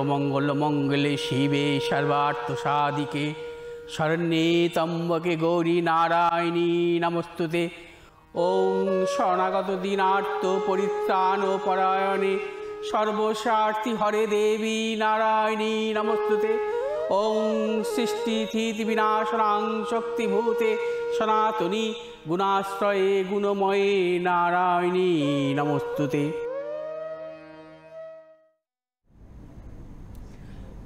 ওং সর্বমঙ্গল মঙ্গলে শিবে সর্বার্থ সাধিকে শরণ্যে তম্বকে গৌরী নারায়ণী নমস্তুতে। ওং শরণাগত দিনার্থ পরিত্রাণ পরায়ণে সর্বস্বার্থী হরে দেবী নারায়ণী নমস্তুতে। ওং সৃষ্টিথিতি বিনাশনাং শক্তিভূতে সনাতনী গুণাশ্রয়ে গুণময়ে নারায়ণী নমস্তুতে।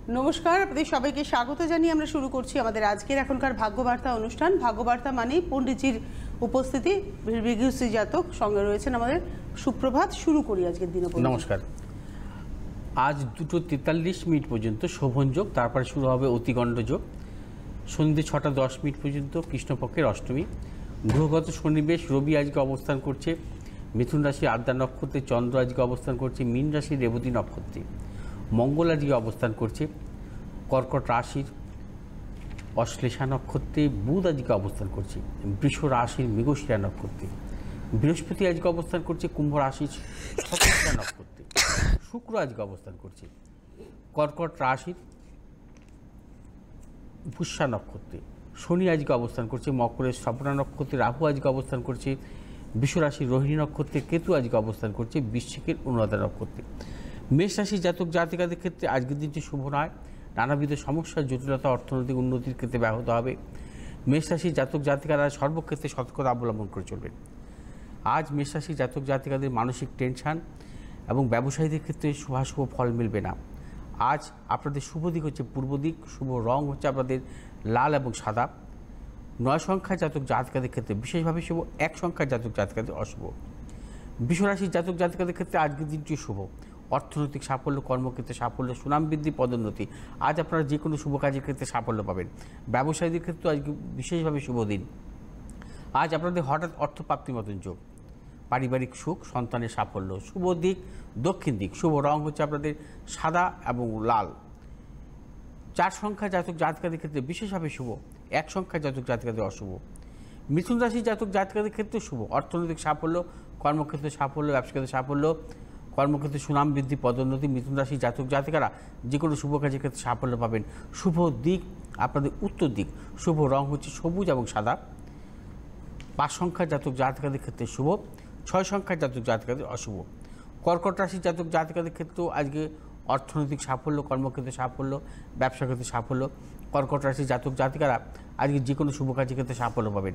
নমস্কার, আপনাদের সবাইকে স্বাগত জানিয়ে আমরা শুরু করছি আমাদের আজকের এখনকার ভাগ্যবার্তা অনুষ্ঠান। ভাগ্যবার্তা মানেই পণ্ডিতজির উপস্থিতি বিঘুশ্রী জাতক সঙ্গে রয়েছেন আমাদের সুপ্রভাত। শুরু করি আজকের দিনে নমস্কার। আজ দুটো তেতাল্লিশ মিনিট পর্যন্ত শোভন যোগ, তারপরে শুরু হবে অতিগণ্ড যোগ। সন্ধ্যে ছটা দশ মিনিট পর্যন্ত কৃষ্ণপক্ষের অষ্টমী। গ্রহগত সন্নিবেশ রবি আজকে অবস্থান করছে। মিথুন রাশি আদ্যা নক্ষত্রে চন্দ্র আজকে অবস্থান করছে। মীন রাশি রেবতী নক্ষত্রে। মঙ্গল আজকে অবস্থান করছে। কর্কট রাশির অশ্লেষা নক্ষত্রে বুধ আজকে অবস্থান করছে। বৃষ রাশির মৃগশিরা নক্ষত্রে। বৃহস্পতি আজকে অবস্থান করছে, কুম্ভ রাশির শতশিরা নক্ষত্রে। শুক্র আজকে অবস্থান করছে। কর্কট রাশির পুষ্যা নক্ষত্রে। শনি আজকে অবস্থান করছে, মকরের স্বপ্না নক্ষত্রে। রাহু আজকে অবস্থান করছে বিশ্বরাশির রোহিণী নক্ষত্রে। কেতু আজকে অবস্থান করছে, বৃশ্চিকের অনুরাধা নক্ষত্রে। মেষ রাশি জাতক জাতিকাদের ক্ষেত্রে আজকের দিনটি শুভ নয়। নানাবিধ সমস্যা, জটিলতা, অর্থনৈতিক উন্নতির ক্ষেত্রে ব্যাহত হবে। মেষ রাশি জাতক জাতিকারা সর্বক্ষেত্রে সতর্কতা অবলম্বন করে চলবেন আজ মেষ রাশি জাতক জাতিকাদের মানসিক টেনশন এবং ব্যবসায়ীদের ক্ষেত্রে শুভাশুভ ফল মিলবে না। আজ আপনাদের শুভ দিক হচ্ছে পূর্ব দিক, শুভ রং হচ্ছে আপনাদের লাল এবং সাদা। নয় সংখ্যা জাতক জাতকাদের ক্ষেত্রে বিশেষভাবে শুভ, এক সংখ্যার জাতক জাতকাদের অশুভ। বিশ্বরাশির জাতক জাতিকাদের ক্ষেত্রে আজকের দিনটি শুভ। অর্থনৈতিক সাফল্য, কর্মক্ষেত্রে সাফল্য, সুনাম বৃদ্ধি, পদোন্নতি। আজ আপনারা যে কোনো শুভ কাজের ক্ষেত্রে সাফল্য পাবেন। ব্যবসায়ীদের ক্ষেত্রে আজকে বিশেষভাবে শুভ দিন। আজ আপনাদের হঠাৎ অর্থপ্রাপ্তির মতন যোগ। পারিবারিক সুখ, সন্তানের সাফল্য, শুভ দিক, দক্ষিণ দিক, শুভ রং হচ্ছে আপনাদের সাদা এবং লাল। চার সংখ্যা জাতক জাতকাদের ক্ষেত্রে বিশেষভাবে শুভ, এক সংখ্যা জাতক জাতকাদের অশুভ। মিথুন রাশি জাতক জাতকাদের ক্ষেত্রে শুভ। অর্থনৈতিক সাফল্য, কর্মক্ষেত্রে সাফল্য ব্যবসাক্ষেত্রে সাফল্য কর্মক্ষেত্রে সুনাম বৃদ্ধি, পদোন্নতি, মিথুন রাশি, জাতক, জাতিকারা যে কোনো শুভ কাজের ক্ষেত্রে সাফল্য পাবেন। শুভ দিক, আপনাদের উত্তর দিক। শুভ রং হচ্ছে সবুজ এবং সাদা। পাঁচ সংখ্যার জাতক, জাতকাদের ক্ষেত্রে শুভ। ছয় সংখ্যার জাতক, জাতকাদের অশুভ। কর্কট রাশি, জাতক, জাতকাদের ক্ষেত্রেও আজকে অর্থনৈতিক সাফল্য, কর্মক্ষেত্রে সাফল্য ব্যবসা ক্ষেত্রে সাফল্য। কর্কট রাশি, জাতক, জাতিকারা আজকে যে কোনো শুভ কাজের ক্ষেত্রে সাফল্য পাবেন।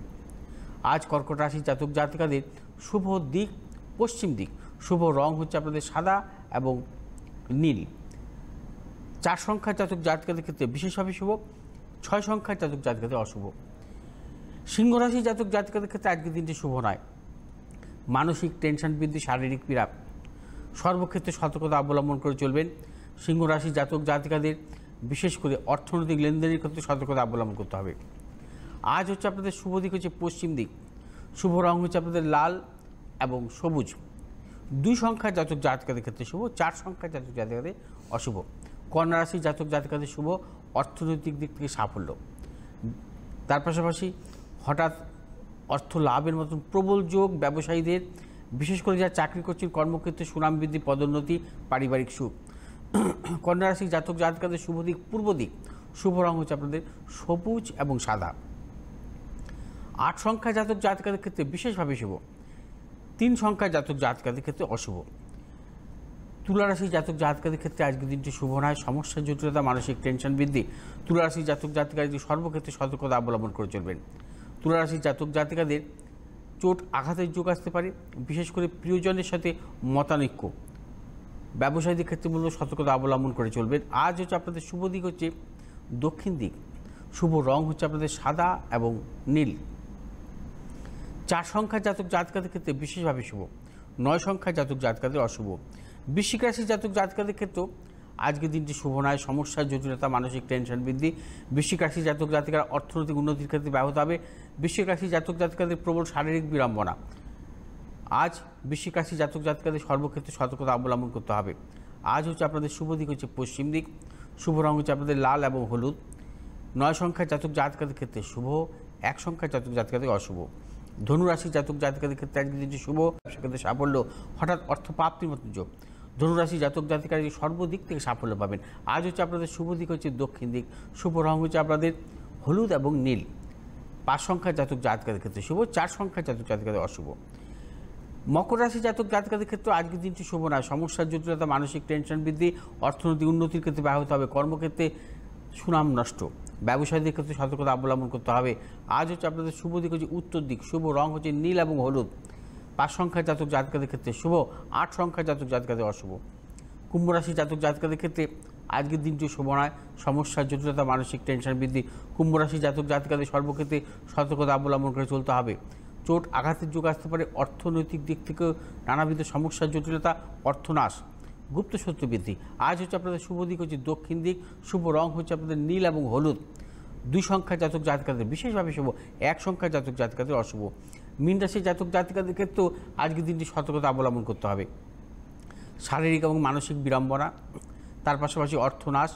আজ কর্কট রাশি, জাতক, জাতিকাদের শুভ দিক, পশ্চিম দিক। শুভ রং হচ্ছে আপনাদের সাদা এবং নীল। চার সংখ্যার জাতক জাতকাদের ক্ষেত্রে বিশেষভাবে শুভ, ছয় সংখ্যার জাতক জাতকাদের অশুভ। সিংহ রাশি জাতক জাতকাদের ক্ষেত্রে আজকের দিনটি শুভ নয়। মানসিক টেনশন বৃদ্ধি, শারীরিক পীড়া সর্বক্ষেত্রে সতর্কতা অবলম্বন করে চলবেন। সিংহ রাশি জাতক জাতিকাদের বিশেষ করে অর্থনৈতিক লেনদেনের ক্ষেত্রে সতর্কতা অবলম্বন করতে হবে। আজ হচ্ছে আপনাদের শুভ দিক হচ্ছে পশ্চিম দিক। শুভ রং হচ্ছে আপনাদের লাল এবং সবুজ। দুই সংখ্যার জাতক জাতকাদের ক্ষেত্রে শুভ, চার সংখ্যার জাতক জাতিকাদের অশুভ। কন্যা রাশি জাতক জাতিকাদের শুভ, অর্থনৈতিক দিক থেকে সাফল্য। তার পাশাপাশি হঠাৎ অর্থ লাভের মতন প্রবল যোগ ব্যবসায়ীদের, বিশেষ করে যারা চাকরি করছেন, কর্মক্ষেত্রে সুনাম বৃদ্ধি, পদোন্নতি, পারিবারিক সুখ। কন্যা রাশি জাতক জাতকাদের শুভ দিক, পূর্ব দিক। শুভ রং হচ্ছে আপনাদের সবুজ এবং সাদা। আট সংখ্যা জাতক জাতকাদের ক্ষেত্রে বিশেষভাবে শুভ। তিন সংখ্যা জাতক জাতকাদের ক্ষেত্রে অশুভ। তুলারাশি জাতক জাতকাদের ক্ষেত্রে আজকের দিনটি শুভ নয়। সমস্যা, জটিলতা, মানসিক টেনশন বৃদ্ধি। তুলারাশি জাতক জাতিকাদের সর্বক্ষেত্রে সতর্কতা অবলম্বন করে চলবেন। তুলারাশি জাতক জাতিকাদের চোট, আঘাতের যোগ আসতে পারে। বিশেষ করে প্রিয়জনের সাথে মতানৈক্য। ব্যবসায়ীদের ক্ষেত্রে মূলত সতর্কতা অবলম্বন করে চলবেন। আজ হচ্ছে আপনাদের শুভ দিক হচ্ছে দক্ষিণ দিক। শুভ রং হচ্ছে আপনাদের সাদা এবং নীল। চার সংখ্যা জাতক জাতকাদের ক্ষেত্রে বিশেষভাবে শুভ। নয় সংখ্যা জাতক জাতকাদের অশুভ। বৃশ্চিক রাশি জাতক জাতকাদের ক্ষেত্রেও আজকের দিনটি শুভ নয়। সমস্যার জটিলতা, মানসিক টেনশন বৃদ্ধি। বৃশ্চিক রাশি জাতক জাতিকার অর্থনৈতিক উন্নতির ক্ষেত্রে ব্যাহত হবে। বৃশ্চিক রাশি জাতক জাতিকাদের প্রবল শারীরিক বিড়ম্বনা। আজ বৃশ্চিক রাশি জাতক জাতিকাদের সর্বক্ষেত্রে সতর্কতা অবলম্বন করতে হবে। আজ হচ্ছে আপনাদের শুভ দিক হচ্ছে পশ্চিম দিক। শুভ রং হচ্ছে আপনাদের লাল এবং হলুদ। নয় সংখ্যার জাতক জাতকাদের ক্ষেত্রে শুভ, এক সংখ্যার জাতক জাতকাদের অশুভ। ধনুরাশি জাতক জাতকাদের ক্ষেত্রে আজকে দিনটি শুভ ব্যবসা ক্ষেত্রে সাফল্য, হঠাৎ অর্থ প্রাপ্তির মতো যোগ। ধনুরাশি জাতক জাতিকারা সর্বদিক থেকে সাফল্য পাবেন। আজ হচ্ছে আপনাদের শুভ দিক হচ্ছে দক্ষিণ দিক। শুভ রং হচ্ছে আপনাদের হলুদ এবং নীল। পাঁচ সংখ্যার জাতক জাতকাদের ক্ষেত্রে শুভ, চার সংখ্যার জাতক জাতিকাদের অশুভ। মকর রাশি জাতক জাতকাদের ক্ষেত্রে আজকের দিনটি শুভ নয়। সমস্যার জটিলতা, মানসিক টেনশন বৃদ্ধি, অর্থনৈতিক উন্নতির ক্ষেত্রে ব্যাহত হবে। কর্মক্ষেত্রে সুনাম নষ্ট। ব্যবসায়ীদের ক্ষেত্রে সতর্কতা অবলম্বন করতে হবে। আজ হচ্ছে আপনাদের শুভ দিক হচ্ছে উত্তর দিক। শুভ রং হচ্ছে নীল এবং হলুদ। পাঁচ সংখ্যার জাতক জাতকাদের ক্ষেত্রে শুভ, আট সংখ্যার জাতক জাতকাদের অশুভ। কুম্ভ রাশি জাতক জাতকাদের ক্ষেত্রে আজকের দিনটি শুভ নয়। সমস্যার জটিলতা, মানসিক টেনশন বৃদ্ধি। কুম্ভ রাশি জাতক জাতকাদের সর্বক্ষেত্রে সতর্কতা অবলম্বন করে চলতে হবে। চোট, আঘাতের যুগ আসতে পারে। অর্থনৈতিক দিক থেকেও নানাবিধ সমস্যার জটিলতা, অর্থনাশ। গুপ্ত শত্রু বৃদ্ধি। আজ হচ্ছে আপনাদের শুভ দিক হচ্ছে দক্ষিণ দিক, শুভ রং হচ্ছে আপনাদের নীল এবং হলুদ। দুই সংখ্যা জাতক জাতিকাদের, বিশেষভাবে শুভ। এক সংখ্যা জাতক জাতিকাদের অশুভ। মিনরাশি জাতক জাতিকাদের ক্ষেত্রেও আজকের দিনটি সতর্কতা অবলম্বন করতে হবে। শারীরিক এবং মানসিক বিড়ম্বনা, তার পাশাপাশি অর্থনাশ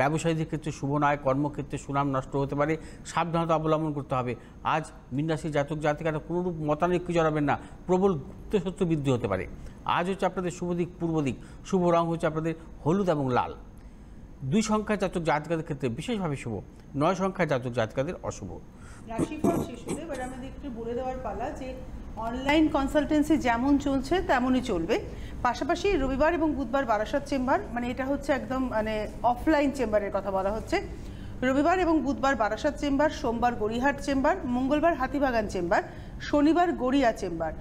ব্যবসায়ীদের ক্ষেত্রে শুভ নয়, কর্মক্ষেত্রে সুনাম নষ্ট হতে পারে, সাবধানতা অবলম্বন করতে হবে। আজ মিনরাশি জাতক জাতিকারা কোনোরূপ মতানৈক্য জড়াবেন না, প্রবল গুপ্তশত্রু বৃদ্ধি হতে পারে। আজ হচ্ছে আপনাদের শুভ দিক, পূর্ব দিক, শুভ রং হচ্ছে আপনাদের হলুদ এবং লাল। দুই সংখ্যার জাতক জাতিকাদের ক্ষেত্রে বিশেষভাবে শুভ, নয় সংখ্যার জাতক জাতিকাদের অশুভ। রাশিফল হলে, এবার আমাদের একটু বলে দেওয়ার পালা যে অনলাইন কনসালটেন্সি যেমন চলছে, তেমনই চলবে। পাশাপাশি রবিবার এবং বুধবার বারাসাত চেম্বার মানে এটা হচ্ছে একদম মানে অফলাইন চেম্বারের কথা বলা হচ্ছে। রবিবার এবং বুধবার বারাসাত চেম্বার, সোমবার গড়িহাট চেম্বার, মঙ্গলবার হাতিবাগান চেম্বার, শনিবার গড়িয়া চেম্বার।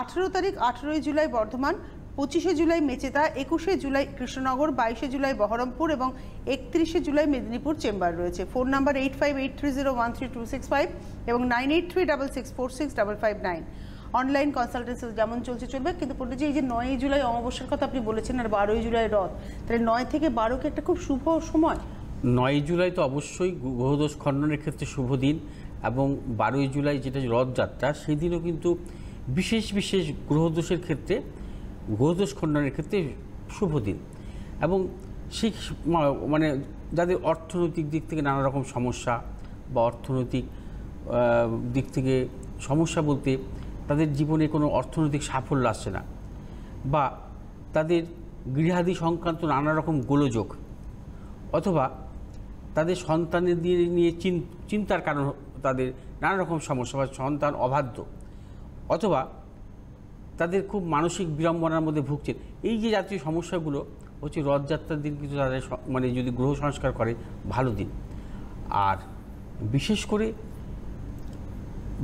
আঠেরো তারিখ, আঠেরোই জুলাই বর্ধমান, পঁচিশে জুলাই মেচেতা একুশে জুলাই কৃষ্ণনগর, বাইশে জুলাই বহরমপুর এবং একত্রিশে জুলাই মেদিনীপুর চেম্বার রয়েছে। Phone number eight five eight three zero one three two six five এবং nine eight three double six four six double five nine online consultancy যেমন চলছে, চলবে। কিন্তু পণ্ডিতজি, এই যে নয়ই জুলাই অমাবস্যার কথা আপনি বলেছেন আর বারোই জুলাই রথ, তাহলে নয় থেকে বারোকে একটা খুব শুভ সময়। নয় জুলাই তো অবশ্যই গ্রহদোষ খণ্ডনের ক্ষেত্রে শুভ দিন এবং বারোই জুলাই যেটা রথযাত্রা সেই দিনও কিন্তু বিশেষ বিশেষ গ্রহদোষের ক্ষেত্রে, গ্রহদোষ খণ্ডনের ক্ষেত্রে শুভ দিন। এবং সেই মানে যাদের অর্থনৈতিক দিক থেকে নানা রকম সমস্যা বা অর্থনৈতিক দিক থেকে সমস্যা বলতে তাদের জীবনে কোনো অর্থনৈতিক সাফল্য আসছে না বা তাদের গৃহাদি সংক্রান্ত নানা রকম গোলযোগ অথবা তাদের সন্তানের দিয়ে নিয়ে চিন- চিন্তার কারণ তাদের নানা রকম সমস্যা বা সন্তান অবাধ্য অথবা তাদের খুব মানসিক বিড়ম্বনার মধ্যে ভুগছেন। এই যে জাতীয় সমস্যাগুলো হচ্ছে রথযাত্রার দিন কিন্তু তাদের মানে যদি গ্রহ সংস্কার করে, ভালো দিন। আর বিশেষ করে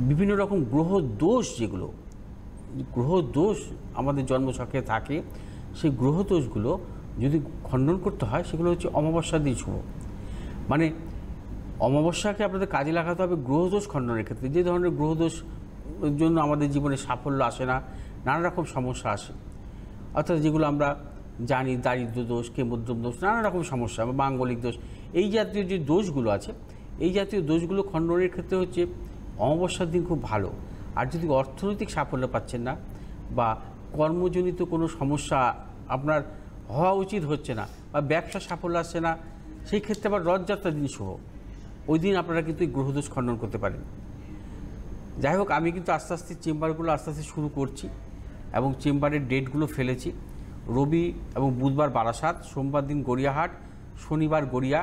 বিভিন্ন রকম গ্রহ দোষ যেগুলো, গ্রহ দোষ আমাদের জন্মছকে থাকে, সেই গ্রহ দোষগুলো যদি খণ্ডন করতে হয়, সেগুলো হচ্ছে অমাবস্যা দিন শুভ। মানে অমাবস্যাকে আপনাদের কাজে লাগাতে হবে গ্রহদোষ খণ্ডনের ক্ষেত্রে। যে ধরনের গ্রহদোষ জন্য আমাদের জীবনে সাফল্য আসে না, নানা রকম সমস্যা আসে। অর্থাৎ যেগুলো আমরা জানি, দারিদ্র দোষ কেমদ্রম দোষ, নানা রকম সমস্যা, বা মাঙ্গলিক দোষ, এই জাতীয় যে দোষগুলো আছে, এই জাতীয় দোষগুলো খণ্ডনের ক্ষেত্রে হচ্ছে অমাবস্যার দিন খুব ভালো। আর যদি অর্থনৈতিক সাফল্য পাচ্ছেন না বা কর্মজনিত কোনো সমস্যা আপনার হওয়া উচিত হচ্ছে না বা ব্যবসা সাফল্য আসছে না, সেই ক্ষেত্রে আবার রথযাত্রার দিন শুভ। ওই দিন আপনারা কিন্তু এই গ্রহদোষ খণ্ডন করতে পারেন। যাই হোক, আমি কিন্তু আস্তে আস্তে চেম্বারগুলো আস্তে আস্তে শুরু করছি এবং চেম্বারের ডেটগুলো ফেলেছি। রবি এবং বুধবার বারাসাত, সোমবার দিন গড়িয়াহাট, শনিবার গড়িয়া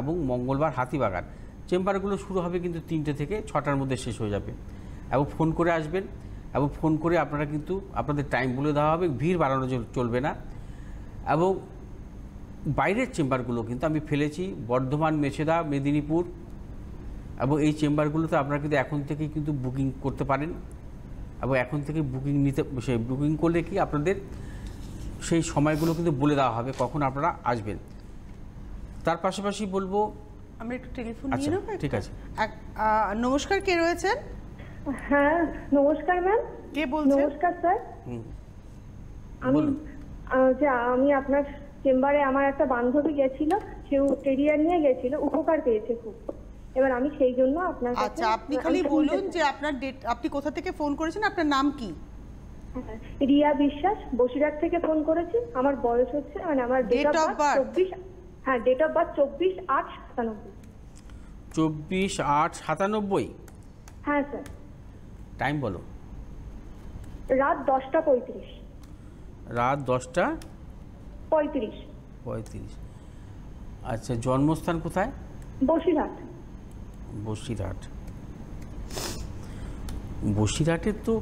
এবং মঙ্গলবার হাতিবাগান। চেম্বারগুলো শুরু হবে কিন্তু তিনটে থেকে ছটার মধ্যে শেষ হয়ে যাবে। এবং ফোন করে আসবেন। এবং ফোন করে আপনারা কিন্তু আপনাদের টাইম বলে দেওয়া হবে, ভিড় বাড়ানো চল- চলবে না। এবং বাইরের চেম্বারগুলো কিন্তু আমি ফেলেছি, বর্ধমান, মেছেদা, মেদিনীপুর। এবং এই চেম্বারগুলোতে আপনারা কিন্তু এখন থেকে কিন্তু বুকিং করতে পারেন। এবং এখন থেকে বুকিং নিতে, সে বুকিং করলে কি আপনাদের সেই সময়গুলো কিন্তু বলে দেওয়া হবে কখন আপনারা আসবেন। তার পাশাপাশি বলব আমরা একটু টেলিফোন আচ্ছা, নিয়ে নেব ঠিক আছে। নমস্কার কে রয়েছেন? হ্যাঁ নমস্কার ম্যাম। কে বলছেন? নমস্কার স্যার। আমি যে আমি আপনার চেম্বারে আমার একটা বান্ধবী গেছিল সেও টেরিয়ার নিয়ে গেছিল উপকার পেয়েছে খুব। এবার আমি সেই জন্য আপনার আচ্ছা আপনি খালি বলুন যে আপনার ডেট আপনি কোথা থেকে ফোন করেছেন আপনার নাম কি? রিয়া বিশ্বাস বসিরহাট থেকে ফোন করেছি। আমার বয়স হচ্ছে মানে আমার ডেট অফ? চব্বিশ হ্যাঁ ডেট অফ বার্থ চব্বিশ আট সাতানব্বই। চব্বিশ আট সাতানব্বই? হ্যাঁ স্যার টাইম বলো। রাত দশটা পঁয়ত্রিশ। রাত দশটা পঁয়ত্রিশ। পঁয়ত্রিশ। আচ্ছা জন্মস্থান কোথায়? বসিরহাট। বসিরহাট। বসিরহাটের তো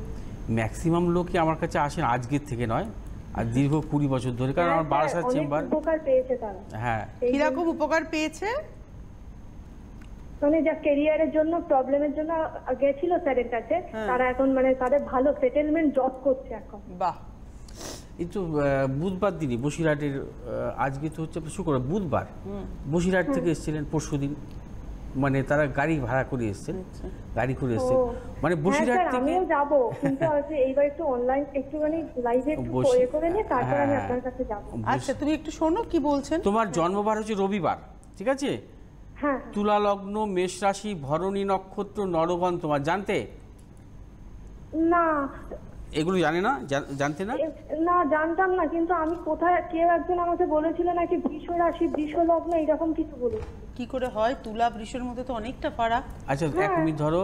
ম্যাক্সিমাম লোকই আমার কাছে আসেন আজকের থেকে নয়। আর দীর্ঘ কুড়ি বছর ধরে কারণ আমার হ্যাঁ, বারাসাত চেম্বার উপকার পেয়েছে তারা। হ্যাঁ। কীরকম উপকার পেয়েছে? মানে যা কেরিয়ারের জন্য প্রবলেমের জন্য গেছিল স্যারের কাছে। হ্যাঁ। তারা এখন মানে তাদের ভালো সেটেলমেন্ট জব করছে এখন। বাহ। এই তো বুধবার দিনই বসিরহাটের আহ, আজকে তো হচ্ছে শুক্রবার বুধবার। বসিরহাট থেকে এসেছিলেন পরশুদিন। মানে তারা গাড়ি ভাড়া করে এসেছেন। গাড়ি করে এসেছেন। মানে বসিরহাট হ্যাঁ থেকে আমিও যাব কিন্তু এইবার একটু অনলাইন একটুখানি লাইভে একটু করে করে নিয়ে তারপর আমি হ্যাঁ। আপনার কাছে যাব। আচ্ছা তুমি একটু শোনো কি বলছেন? তোমার জন্মবার হচ্ছে রবিবার ঠিক আছে? হ্যাঁ তুলা লগ্ন মেষ রাশি ভরণী নক্ষত্র নরগণ তোমার জানতে? না এগুলো জানে না? জানতে না? না জানতাম না কিন্তু আমি কোথায় কেউ একজন আমাকে বলেছিল নাকি বৃষ রাশি বৃষ লগ্ন এইরকম কিছু বলেছিল। কি করে হয়? তুলা বৃষের মধ্যে তো অনেকটা ফারাক আচ্ছা এক হ্যাঁ। মিনিট ধরো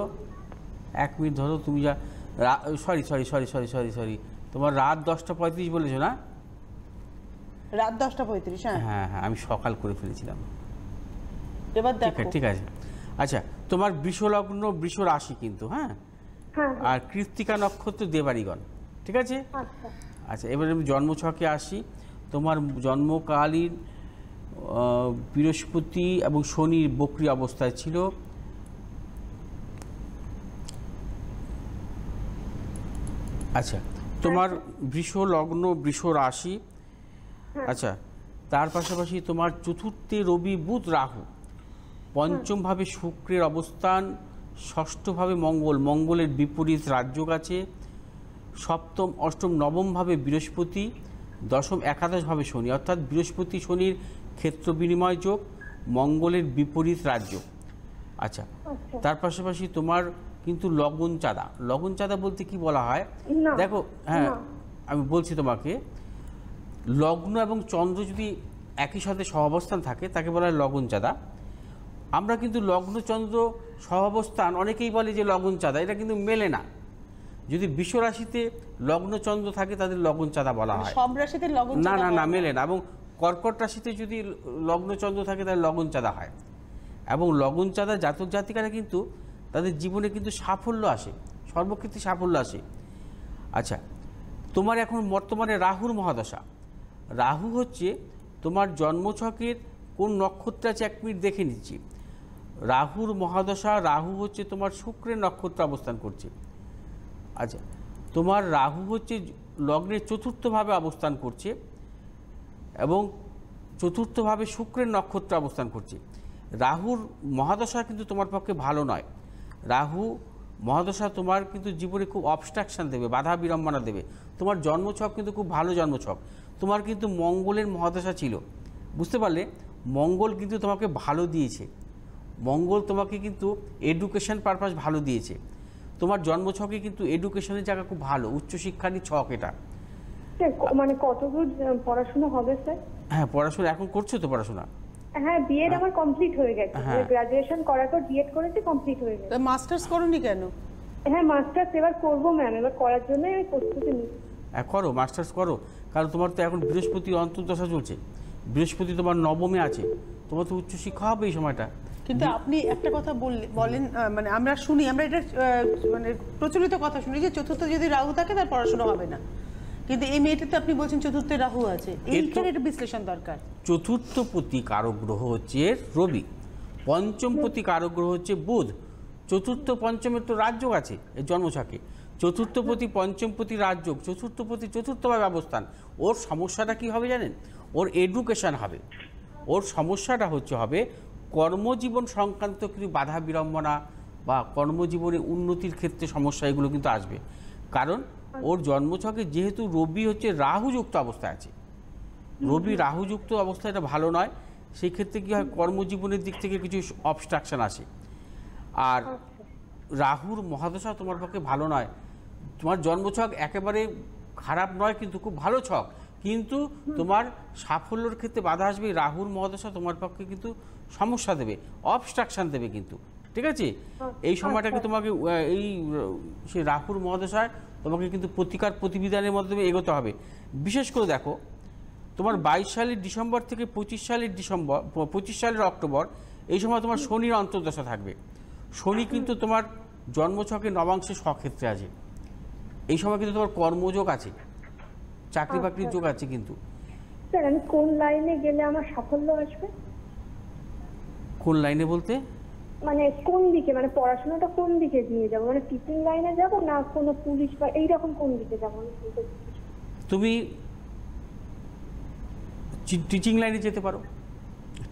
এক মিনিট ধরো তুমি যা sorry sorry sorry sorry sorry sorry তোমার রাত দশটা পঁয়ত্রিশ বলেছ না? রাত দশটা পঁয়ত্রিশ হ্যাঁ। হ্যাঁ হ্যাঁ আমি সকাল করে ফেলেছিলাম। এবার দেখো। ঠিক আছে। আচ্ছা তোমার বৃষলগ্ন বৃষ রাশি কিন্তু হ্যাঁ? আর কৃত্তিকা নক্ষত্র দেবারিগণ ঠিক আছে? আচ্ছা। আচ্ছা এবারে আমি জন্মছকে আসি। তোমার জন্মকালীন বৃহস্পতি এবং শনির বক্রি অবস্থায় ছিল। আচ্ছা তোমার বৃষ লগ্ন বৃষ রাশি। আচ্ছা তার পাশাপাশি তোমার চতুর্থে রবি বুধ রাহু। পঞ্চমভাবে শুক্রের অবস্থান। ষষ্ঠভাবে মঙ্গল মঙ্গলের বিপরীত রাজ্য আছে। সপ্তম অষ্টম নবমভাবে বৃহস্পতি দশম একাদশভাবে শনি। অর্থাৎ বৃহস্পতি শনির ক্ষেত্র বিনিময় যোগ মঙ্গলের বিপরীত রাজ্য আচ্ছা আচ্ছা। তার পাশাপাশি তোমার কিন্তু লগন চাঁদা। লগন চাঁদা বলতে কি বলা হয়? দেখো হ্যাঁ আমি বলছি তোমাকে লগ্ন এবং চন্দ্র যদি একই সাথে সহাবস্থান থাকে তাকে বলা হয় লগন চাঁদা। আমরা কিন্তু লগ্নচন্দ্র সহাবস্থান অনেকেই বলে যে লগন চাঁদা এটা কিন্তু মেলে না। যদি বিশ্ব রাশিতে লগ্ন চন্দ্র থাকে তাদের লগন চাঁদা বলা হয়। সব রাশিতে লগন না না না মেলে না এবং কর্কট রাশিতে যদি লগ্নচন্দ্র থাকে তাহলে লগন চাঁদা হয়। এবং লগন চাঁদা জাতক জাতিকারা কিন্তু তাদের জীবনে কিন্তু সাফল্য আসে সর্বক্ষেত্রে সাফল্য আসে। আচ্ছা তোমার এখন বর্তমানে রাহুর মহাদশা। রাহু হচ্ছে তোমার জন্মছকের কোন নক্ষত্র আছে এক মিনিট দেখে নিচ্ছি। রাহুর মহাদশা, রাহু হচ্ছে তোমার শুক্রের নক্ষত্র অবস্থান করছে। আচ্ছা তোমার রাহু হচ্ছে লগ্নের চতুর্থভাবে অবস্থান করছে এবং চতুর্থভাবে শুক্রের নক্ষত্র অবস্থান করছে। রাহুর মহাদশা কিন্তু তোমার পক্ষে ভালো নয়। রাহু মহাদশা তোমার কিন্তু জীবনে খুব অবস্ট্রাকশন দেবে, বাধা বিড়ম্বনা দেবে। তোমার জন্মছক কিন্তু খুব ভালো জন্মছক। তোমার কিন্তু মঙ্গলের মহাদশা ছিল। বুঝতে পারলে? মঙ্গল কিন্তু তোমাকে ভালো দিয়েছে। মঙ্গল তোমাকে কিন্তু এডুকেশন পারপাস ভালো দিয়েছে। তোমার জন্মছকে কিন্তু এডুকেশনের জায়গা খুব ভালো উচ্চশিক্ষারই ছক এটা। মানে কতদূর পড়াশোনা হবে স্যার? হ্যাঁ পড়াশোনা এখন করছ তো পড়াশোনা? হ্যাঁ বিএড আমার কমপ্লিট হয়ে গেছে। হ্যাঁ। গ্রাজুয়েশন করার পর বিএড করেছি কমপ্লিট হয়ে গেছে। মাস্টার্স করনি কেন? হ্যাঁ মাস্টার্স এবার করব ম্যাম এবার করার জন্যই আমি প্রস্তুতি নিচ্ছি হ্যাঁ করো মাস্টার্স করো। কারণ তোমার তো এখন বৃহস্পতি অন্তর্দশা চলছে। বৃহস্পতি তোমার নবমে আছে। তোমার তো উচ্চশিক্ষা হবে এই সময়টা। কিন্তু আপনি একটা কথা বলেন মানে আমরা শুনি আমরা এটা মানে প্রচলিত কথা শুনি যে চতুর্থ যদি রাহু থাকে তার পড়াশোনা হবে না। কিন্তু এই মেয়েটাতে আপনি বলছেন চতুর্থে রাহু আছে। এইখানে একটা বিশ্লেষণ দরকার। চতুর্থ প্রতি কারক গ্রহ হচ্ছে রবি পঞ্চম প্রতি কারক গ্রহ হচ্ছে বুধ চতুর্থ পঞ্চমের তো রাজ্য আছে এই জন্মছকে চতুর্থ প্রতি পঞ্চম প্রতি রাজ্য চতুর্থ প্রতি চতুর্থভাবে অবস্থান ওর সমস্যাটা কি হবে জানেন? ওর এডুকেশন হবে। ওর সমস্যাটা হচ্ছে হবে কর্মজীবন সংক্রান্ত কিছু বাধা বিড়ম্বনা বা কর্মজীবনে উন্নতির ক্ষেত্রে সমস্যা এগুলো কিন্তু আসবে। কারণ ওর জন্মছকে যেহেতু রবি হচ্ছে রাহুযুক্ত অবস্থায় আছে। রবি রাহুযুক্ত অবস্থা এটা ভালো নয়। সেই ক্ষেত্রে কী হয় কর্মজীবনের দিক থেকে কিছু অবস্ট্রাকশন আসে। আর রাহুর মহাদশা তোমার পক্ষে ভালো নয়। তোমার জন্মছক একেবারে খারাপ নয় কিন্তু খুব ভালো ছক। কিন্তু তোমার সাফল্যর ক্ষেত্রে বাধা আসবে রাহুর মহাদশা তোমার পক্ষে কিন্তু সমস্যা দেবে অবস্ট্রাকশান দেবে কিন্তু। ঠিক আছে? এই সময়টাকে তোমাকে এই সেই রাহুর মহাদশায় তোমাকে কিন্তু প্রতিকার প্রতিবিধানের মাধ্যমে এগোতে হবে। বিশেষ করে দেখো তোমার বাইশ সালের ডিসেম্বর থেকে পঁচিশ সালের ডিসেম্বর পঁচিশ সালের অক্টোবর এই সময় তোমার শনির অন্তর্দশা থাকবে। শনি কিন্তু তোমার জন্মছকে নবাংশে স্বক্ষেত্রে আছে। এই সময় কিন্তু তোমার কর্মযোগ আছে। চাকরি বাকরির যোগ আছে কিন্তু। স্যার আমি কোন লাইনে গেলে আমার সাফল্য আসবে? কোন লাইনে বলতে? মানে কোন দিকে? মানে পড়াশোনাটা কোন দিকে নিয়ে যাব? মানে টিচিং লাইনে যাব না কোনো পুলিশ বা এইরকম কোন দিকে যাব। তুমি টিচিং লাইনে যেতে পারো।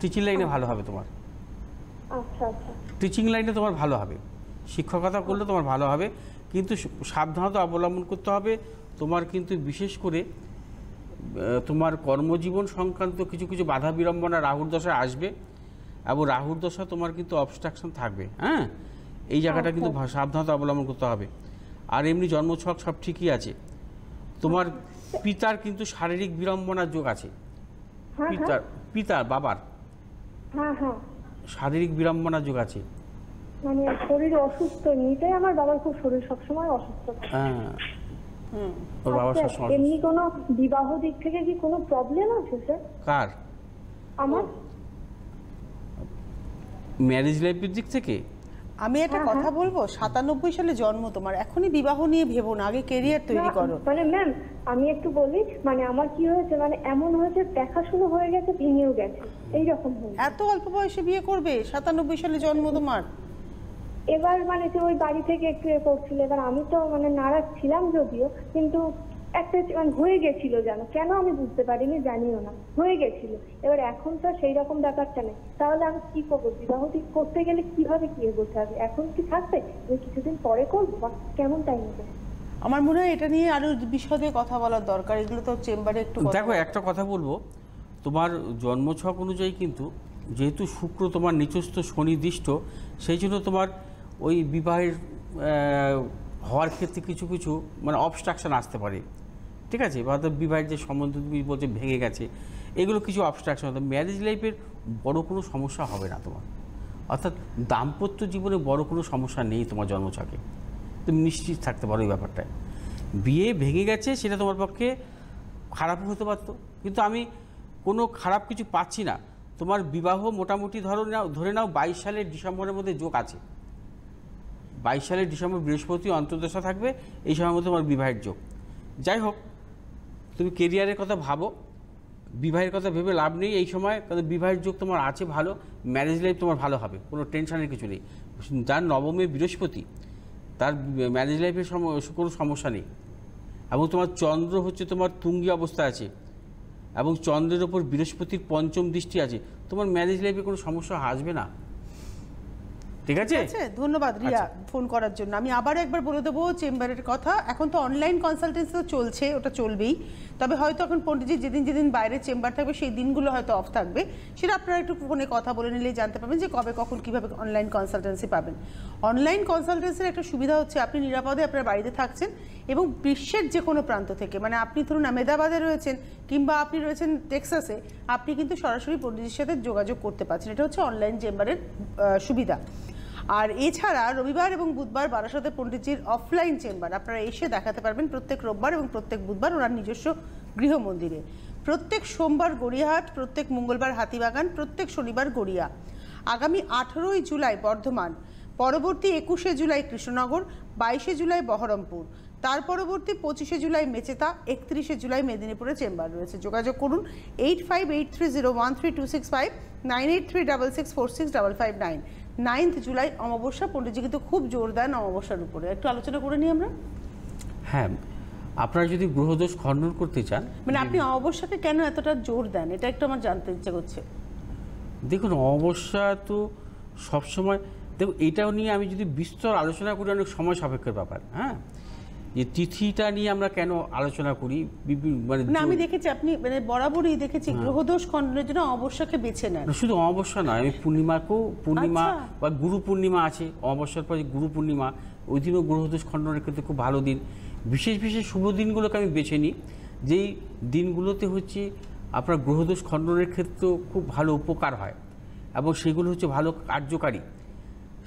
টিচিং লাইনে ভালো হবে তোমার। আচ্ছা আচ্ছা। টিচিং লাইনে তোমার ভালো হবে। শিক্ষকতা করলে তোমার ভালো হবে। কিন্তু সাবধানতা অবলম্বন করতে হবে। তোমার কিন্তু বিশেষ করে তোমার কর্মজীবন সংক্রান্ত কিছু কিছু বাধা বিড়ম্বনা রাহুর দশায় আসবে। এবং রাহুর দশা তোমার কিন্তু অবস্ট্রাকশন থাকবে হ্যাঁ? এই জায়গাটা কিন্তু সাবধানতা অবলম্বন করতে হবে। আর এমনি জন্মছক সব ঠিকই আছে। তোমার পিতার কিন্তু শারীরিক বিড়ম্বনার যোগ আছে। হ্যাঁ হ্যাঁ। পিতার পিতার বাবার। হ্যাঁ শারীরিক বিড়ম্বনার যোগ আছে। মানে শরীর অসুস্থ এমনিতেই আমার বাবার খুব শরীর সবসময় অসুস্থ। হ্যাঁ। ওর বাবার আচ্ছা, সবসময় এমনি কোনো বিবাহ দিক থেকে কি কোনো প্রবলেম আছে স্যার কার? আমার? ম্যারেজ লাইফের দিক থেকে? আমি একটা হ্যাঁ, কথা বলব সাতানব্বই সালে জন্ম তোমার এখনই বিবাহ নিয়ে ভেবো না আগে কেরিয়ার তৈরি করো। মানে ম্যাম আমি একটু বলি মানে আমার কি হয়েছে মানে এমন হয়েছে দেখাশুনো হয়ে গেছে ভেঙেও গেছে এইরকম এত অল্প বয়সে বিয়ে করবে সাতানব্বই সালে জন্ম তোমার? এবার মানে যে ওই বাড়ি থেকে একটু এ করছিল এবার আমি তো মানে নারাজ ছিলাম যদিও কিন্তু একটা মানে হয়ে গেছিল জানো কেন আমি বুঝতে পারিনি জানিও না। হয়ে গেছিল। এবার এখন তো সেই রকম ব্যাপারটা নেই। তাহলে আমি কি করব? বিবাহ ঠিক করতে গেলে কীভাবে কি এগোতে হবে? এখন কি থাকবে? আমি কিছুদিন পরে করব? বা কেমন টাইম হবে আমার মনে হয় এটা নিয়ে আরও বিশদে কথা বলার দরকার। এগুলো তো চেম্বারে একটু দেখো একটা কথা বলব। তোমার জন্মছক অনুযায়ী কিন্তু যেহেতু শুক্র তোমার নিচস্থ শনিদিষ্ট সেই জন্য তোমার ওই বিবাহের হওয়ার ক্ষেত্রে কিছু কিছু মানে অবস্ট্রাকশন আসতে পারে। ঠিক আছে? বা বিবাহের যে সম্বন্ধ তুমি বলছে ভেঙে গেছে, এগুলো কিছু অবস্ট্রাকশন হতো ম্যারেজ লাইফের বড় কোনো সমস্যা হবে না তোমার। অর্থাৎ দাম্পত্য জীবনে বড় কোনো সমস্যা নেই তোমার জন্মছকে। তুমি নিশ্চিত থাকতে পারো এই ব্যাপারটায়। বিয়ে ভেঙে গেছে সেটা তোমার পক্ষে খারাপও হতে পারতো। কিন্তু আমি কোনো খারাপ কিছু পাচ্ছি না। তোমার বিবাহ মোটামুটি ধরো নাও, ধরে নাও বাইশ সালের ডিসেম্বরের মধ্যে যোগ আছে। বাইশ সালের ডিসেম্বর বৃহস্পতি অন্তর্দশা থাকবে, এই সময়ের মধ্যে তোমার বিবাহের যোগ। যাই হোক তুমি কেরিয়ারের কথা ভাবো বিবাহের কথা ভেবে লাভ নেই এই সময় কারণ বিবাহের যোগ তোমার আছে ভালো ম্যারেজ লাইফ তোমার ভালো হবে কোনো টেনশনের কিছু নেই। যার নবমে বৃহস্পতি তার ম্যারেজ লাইফের কোনো সমস্যা নেই। এবং তোমার চন্দ্র হচ্ছে তোমার তুঙ্গি অবস্থা আছে এবং চন্দ্রের ওপর বৃহস্পতির পঞ্চম দৃষ্টি আছে তোমার ম্যারেজ লাইফে কোনো সমস্যা আসবে না। ঠিক আছে? ধন্যবাদ রিয়া ফোন করার জন্য। আমি আবার একবার বলে দেবো চেম্বারের কথা এখন তো অনলাইন কনসালটেন্সি তো চলছে ওটা চলবেই। তবে হয়তো এখন পণ্ডিতজি যেদিন যেদিন বাইরে চেম্বার থাকবে, সেই দিনগুলো হয়তো অফ থাকবে। সেটা আপনারা একটু ফোনে কথা বলে নিলেই জানতে পারবেন যে কবে কখন কীভাবে অনলাইন কনসালটেন্সি পাবেন। অনলাইন কনসালটেন্সির একটা সুবিধা হচ্ছে আপনি নিরাপদে আপনার বাড়িতে থাকছেন এবং বিশ্বের যে কোনো প্রান্ত থেকে মানে আপনি ধরুন আমেদাবাদে রয়েছেন কিংবা আপনি রয়েছেন টেক্সাসে, আপনি কিন্তু সরাসরি পণ্ডিতের সাথে যোগাযোগ করতে পারছেন। এটা হচ্ছে অনলাইন চেম্বারের সুবিধা। আর এছাড়া রবিবার এবং বুধবার বারাসাতে পণ্ডিতজির অফলাইন চেম্বার আপনারা এসে দেখাতে পারবেন প্রত্যেক রোববার এবং প্রত্যেক বুধবার ওনার নিজস্ব গৃহমন্দিরে। প্রত্যেক সোমবার গড়িয়াহাট, প্রত্যেক মঙ্গলবার হাতিবাগান, প্রত্যেক শনিবার গড়িয়া। আগামী আঠেরোই জুলাই বর্ধমান, পরবর্তী একুশে জুলাই কৃষ্ণনগর, বাইশে জুলাই বহরমপুর, তার পরবর্তী পঁচিশে জুলাই মেচেতা, একত্রিশে জুলাই মেদিনীপুরে চেম্বার রয়েছে। যোগাযোগ করুন eight five eight three zero one three two six five nine eight three double six four six double five nine ninth July অমাবস্যা পণ্ডিতজি কিন্তু খুব জোর দেন অমাবস্যার উপরে। একটু আলোচনা করে নিই আমরা? হ্যাঁ আপনারা যদি গ্রহদোষ খণ্ডন করতে চান মানে আপনি অমাবস্যাকে কেন এতটা জোর দেন? এটা একটু আমার জানতে ইচ্ছে করছে। দেখুন অমাবস্যা তো সবসময় দেখুন এটাও নিয়ে আমি যদি বিস্তর আলোচনা করি অনেক সময় সাপেক্ষের ব্যাপার হ্যাঁ? যে তিথিটা নিয়ে আমরা কেন আলোচনা করি? মানে না আমি দেখেছি আপনি মানে বরাবরই দেখেছি গ্রহদোষ খণ্ডনের জন্য অমাবস্যাকে বেছে নেন। শুধু অমাবস্যা নয় আমি পূর্ণিমাকেও পূর্ণিমা আচ্ছা। বা গুরু পূর্ণিমা আছে অমাবস্যার পরে গুরু পূর্ণিমা ওই দিনও গ্রহদোষ খণ্ডনের ক্ষেত্রে খুব ভালো দিন। বিশেষ বিশেষ শুভ দিনগুলোকে আমি বেছে নিই। যেই দিনগুলোতে হচ্ছে আপনার গ্রহদোষ খণ্ডনের ক্ষেত্রেও খুব ভালো উপকার হয় এবং সেগুলো হচ্ছে ভালো কার্যকারী।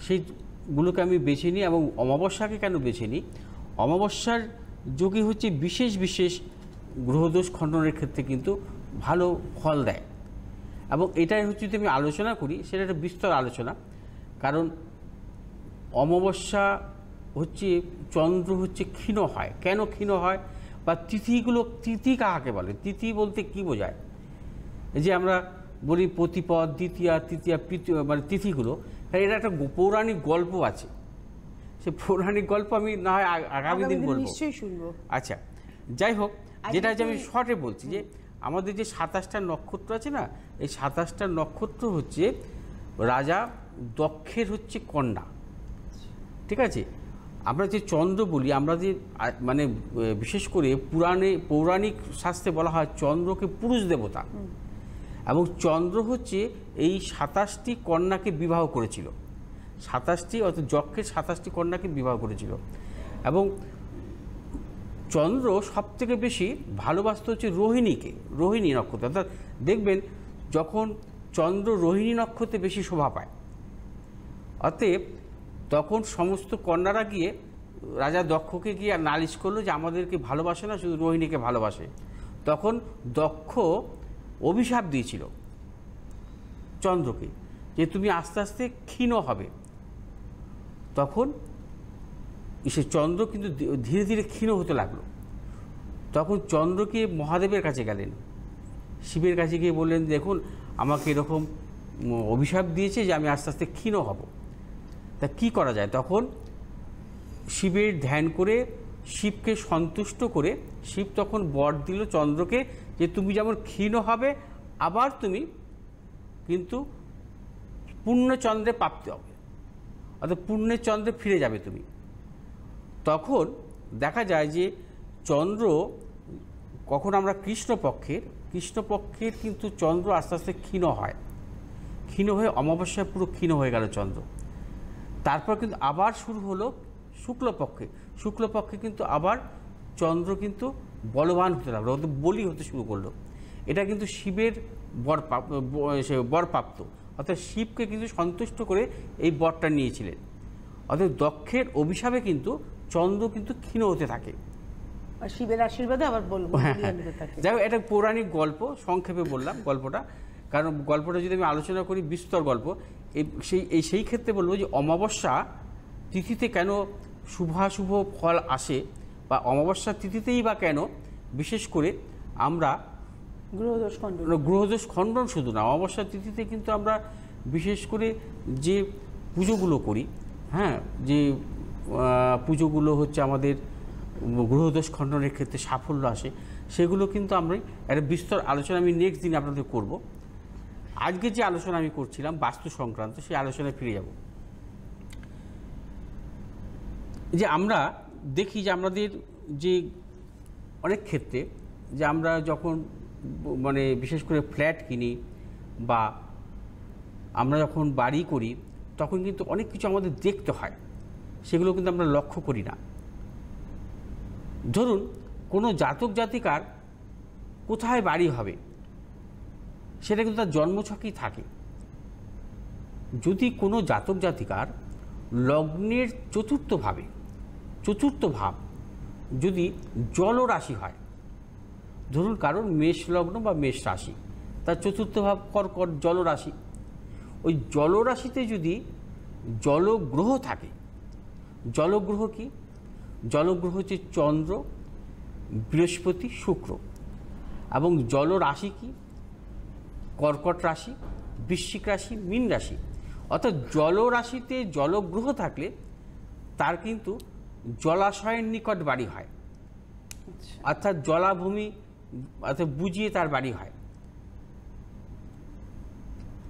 সেইগুলোকে আমি বেছে নিই এবং অমাবস্যাকে কেন বেছে নিই? অমাবস্যার যোগে হচ্ছে বিশেষ বিশেষ গ্রহদোষ খণ্ডনের ক্ষেত্রে কিন্তু ভালো ফল দেয়। এবং এটাই হচ্ছে যদি আমি আলোচনা করি, সেটা একটা বিস্তর আলোচনা। কারণ অমাবস্যা হচ্ছে, চন্দ্র হচ্ছে ক্ষীণ হয়। কেন ক্ষীণ হয়? বা তিথিগুলো, তিথি কাহাকে বলে? তিথি বলতে কি বোঝায়? যে আমরা বলি প্রতিপদ, দ্বিতীয়া, তৃতীয়া মানে তিথিগুলো এটা একটা পৌরাণিক গল্প আছে। সে পৌরাণিক গল্প আমি না হয় আগামী দিন বলব। নিশ্চয়ই শুনব। আচ্ছা যাই হোক যেটা হচ্ছে আমি শর্টে বলছি যে আমাদের যে সাতাশটা নক্ষত্র আছে না এই সাতাশটা নক্ষত্র হচ্ছে রাজা দক্ষের হচ্ছে কন্যা। ঠিক আছে? আমরা যে চন্দ্র বলি আমরা যে মানে বিশেষ করে পুরাণে পৌরাণিক শাস্ত্রে বলা হয় চন্দ্রকে পুরুষ দেবতা। এবং চন্দ্র হচ্ছে এই সাতাশটি কন্যাকে বিবাহ করেছিল। সাতাশটি অর্থাৎ যক্ষের সাতাশটি কন্যাকে বিবাহ করেছিল। এবং চন্দ্র সব থেকে বেশি ভালোবাসতে হচ্ছে রোহিণীকে, রোহিণী নক্ষত্র। অর্থাৎ দেখবেন যখন চন্দ্র রোহিণী নক্ষত্রে বেশি শোভা পায়, অতএব তখন সমস্ত কন্যারা গিয়ে রাজা দক্ষকে গিয়ে আর নালিশ করল যে আমাদেরকে ভালোবাসে না, শুধু রোহিণীকে ভালোবাসে। তখন দক্ষ অভিশাপ দিয়েছিল চন্দ্রকে যে তুমি আস্তে আস্তে ক্ষীণ হবে। তখন সে চন্দ্র কিন্তু ধীরে ধীরে ক্ষীণ হতে লাগল। তখন চন্দ্রকে মহাদেবের কাছে গেলেন। শিবের কাছে গিয়ে বললেন, দেখুন, আমাকে এরকম অভিশাপ দিয়েছে যে আমি আস্তে আস্তে ক্ষীণ হব। তা কি করা যায়? তখন শিবের ধ্যান করে, শিবকে সন্তুষ্ট করে, শিব তখন বর দিল চন্দ্রকে যে, তুমি যেমন ক্ষীণ হবে, আবার তুমি কিন্তু পূর্ণচন্দ্রে প্রাপ্তি হবে। অর্থাৎ পূর্ণের চন্দ্রে ফিরে যাবে তুমি। তখন দেখা যায় যে চন্দ্র কখন আমরা কৃষ্ণপক্ষের কৃষ্ণপক্ষের কিন্তু চন্দ্র আস্তে আস্তে ক্ষীণ হয়। ক্ষীণ হয়ে অমাবস্যায় পুরো ক্ষীণ হয়ে গেল চন্দ্র। তারপর কিন্তু আবার শুরু হলো শুক্লপক্ষে। শুক্লপক্ষে কিন্তু আবার চন্দ্র কিন্তু বলবান হতে লাগল বলি হতে শুরু করল। এটা কিন্তু শিবের বর বরপ্রাপ্ত। অর্থাৎ শিবকে কিন্তু সন্তুষ্ট করে এই বরটা নিয়েছিলেন। অর্থাৎ দক্ষের অভিশাপে কিন্তু চন্দ্র কিন্তু ক্ষীণ হতে থাকে। শিবের আশীর্বাদে আবার বলব হ্যাঁ, থাকে। যাই হোক এটা পৌরাণিক গল্প সংক্ষেপে বললাম গল্পটা। কারণ গল্পটা যদি আমি আলোচনা করি বিস্তর গল্প এই সেই এই সেই ক্ষেত্রে বলব যে অমাবস্যা তিথিতে কেন শুভাশুভ ফল আসে বা অমাবস্যা তিথিতেই বা কেন বিশেষ করে আমরা গ্রহদোষ খণ্ডন। খণ্ডন শুধু না, অমাবস্যা তিথিতে কিন্তু আমরা বিশেষ করে যে পুজোগুলো করি হ্যাঁ যে পুজোগুলো হচ্ছে আমাদের গ্রহদোষ খণ্ডনের ক্ষেত্রে সাফল্য আসে, সেগুলো কিন্তু আমরা একটা বিস্তর আলোচনা আমি নেক্সট দিন আপনাদের করব। আজকে যে আলোচনা আমি করছিলাম, বাস্তু সংক্রান্ত, সেই আলোচনায় ফিরে যাব। যে আমরা দেখি যে আমাদের যে অনেক ক্ষেত্রে যে আমরা যখন মানে বিশেষ করে ফ্ল্যাট কিনি বা আমরা যখন বাড়ি করি, তখন কিন্তু অনেক কিছু আমাদের দেখতে হয়। সেগুলো কিন্তু আমরা লক্ষ্য করি না। ধরুন, কোনো জাতক জাতিকার কোথায় বাড়ি হবে? সেটা কিন্তু তার জন্মছকেই থাকে। যদি কোনো জাতক জাতিকার লগ্নের চতুর্থ ভাবে, চতুর্থ ভাব যদি জলরাশি হয় ধরুন কারণ মেষ লগ্ন বা মেষ রাশি তার চতুর্থ ভাব কর্কট জলরাশি ওই জলরাশিতে যদি জলগ্রহ থাকে জলগ্রহ কি? জলগ্রহ হচ্ছে চন্দ্র বৃহস্পতি শুক্র। এবং জলরাশি কি? কর্কট রাশি বৃশ্চিক রাশি মীন রাশি। অর্থাৎ জলরাশিতে জলগ্রহ থাকলে তার কিন্তু জলাশয়ের নিকট বাড়ি হয়। অর্থাৎ জলাভূমি অর্থাৎ বুঝিয়ে তার বাড়ি হয়।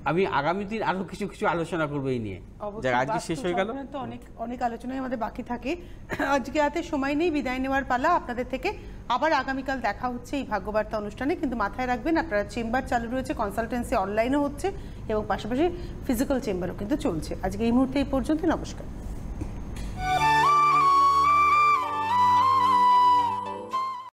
আমি আগামী দিন আরও কিছু কিছু আলোচনা করব এই নিয়ে। আজকে শেষ হয়ে গেল। অনেক অনেক আলোচনায় আমাদের বাকি থাকে। আজকে হাতে সময় নেই বিদায় নেওয়ার পালা আপনাদের থেকে। আবার আগামীকাল দেখা হচ্ছে এই ভাগ্যবার্তা অনুষ্ঠানে। কিন্তু মাথায় রাখবেন আপনারা চেম্বার চালু রয়েছে কনসালটেন্সি অনলাইনও হচ্ছে এবং পাশাপাশি ফিজিক্যাল চেম্বারও কিন্তু চলছে। আজকে এই মুহূর্তে এই পর্যন্ত নমস্কার।